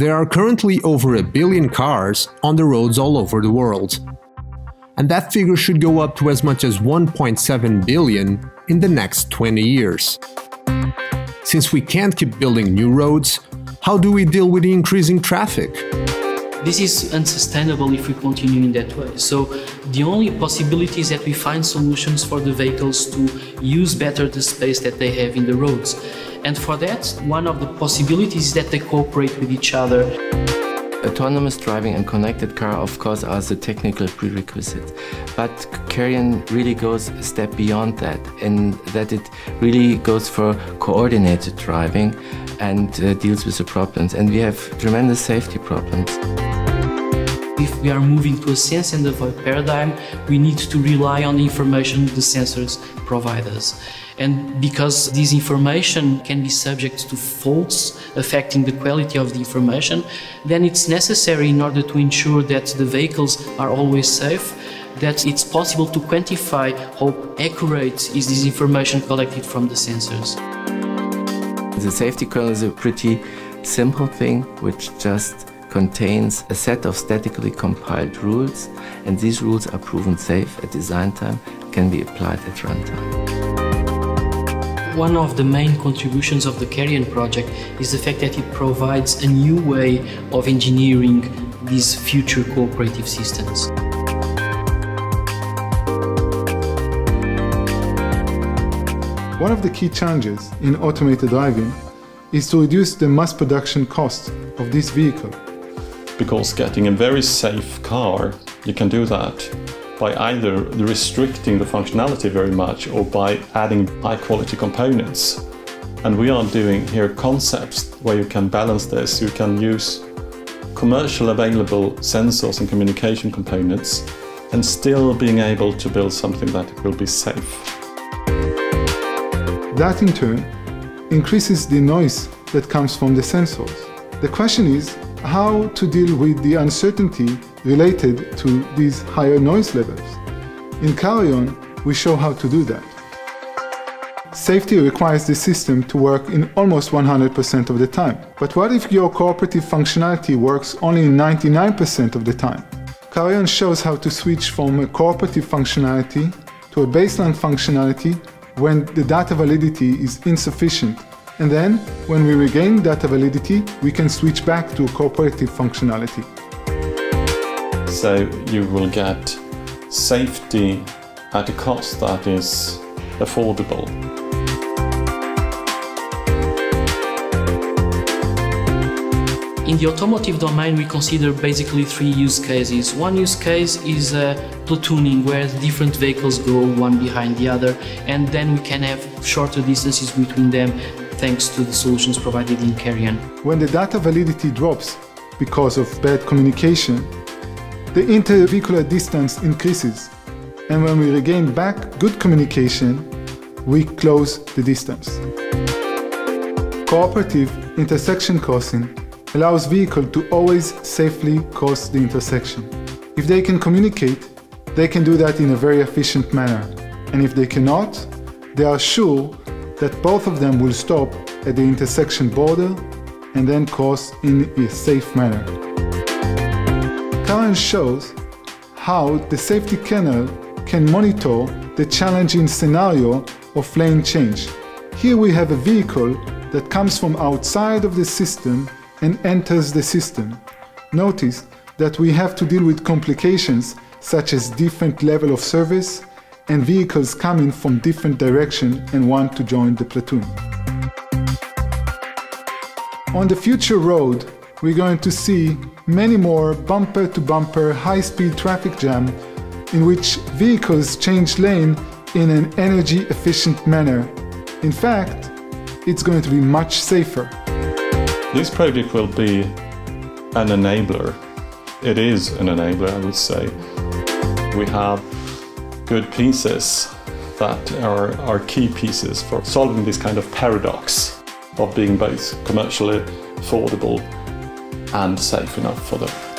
There are currently over a billion cars on the roads all over the world. And that figure should go up to as much as 1.7 billion in the next 20 years. Since we can't keep building new roads, how do we deal with the increasing traffic? This is unsustainable if we continue in that way. So the only possibility is that we find solutions for the vehicles to use better the space that they have in the roads. And for that, one of the possibilities is that they cooperate with each other. Autonomous driving and connected car, of course, are the technical prerequisites. But KARYON really goes a step beyond that, in that it really goes for coordinated driving and uh, deals with the problems. And we have tremendous safety problems. If we are moving to a sense and avoid paradigm, we need to rely on the information the sensors provide us. And because this information can be subject to faults affecting the quality of the information, then it's necessary in order to ensure that the vehicles are always safe that it's possible to quantify how accurate is this information collected from the sensors. The safety kernel is a pretty simple thing which just contains a set of statically compiled rules, and these rules are proven safe at design time, can be applied at runtime. One of the main contributions of the KARYON project is the fact that it provides a new way of engineering these future cooperative systems. One of the key challenges in automated driving is to reduce the mass production cost of this vehicle because getting a very safe car, you can do that by either restricting the functionality very much or by adding high quality components. And we are doing here concepts where you can balance this. You can use commercial available sensors and communication components and still being able to build something that will be safe. That in turn increases the noise that comes from the sensors. The question is, how to deal with the uncertainty related to these higher noise levels. In KARYON, we show how to do that. Safety requires the system to work in almost 100% of the time. But what if your cooperative functionality works only 99% of the time? KARYON shows how to switch from a cooperative functionality to a baseline functionality when the data validity is insufficient and then, when we regain data validity, we can switch back to cooperative functionality. So you will get safety at a cost that is affordable. In the automotive domain, we consider basically three use cases. One use case is uh, platooning, where different vehicles go one behind the other, and then we can have shorter distances between them thanks to the solutions provided in KARYON. When the data validity drops because of bad communication, the intervehicular distance increases, and when we regain back good communication, we close the distance. Cooperative intersection crossing allows vehicle to always safely cross the intersection. If they can communicate, they can do that in a very efficient manner. And if they cannot, they are sure that both of them will stop at the intersection border and then cross in a safe manner. KARYON shows how the safety kernel can monitor the challenging scenario of lane change. Here we have a vehicle that comes from outside of the system and enters the system. Notice that we have to deal with complications such as different level of service and vehicles coming from different direction and want to join the platoon. On the future road, we're going to see many more bumper-to-bumper high-speed traffic jam in which vehicles change lane in an energy-efficient manner. In fact, it's going to be much safer. This project will be an enabler. It is an enabler, I would say. We have good pieces that are, are key pieces for solving this kind of paradox of being both commercially affordable and safe enough for the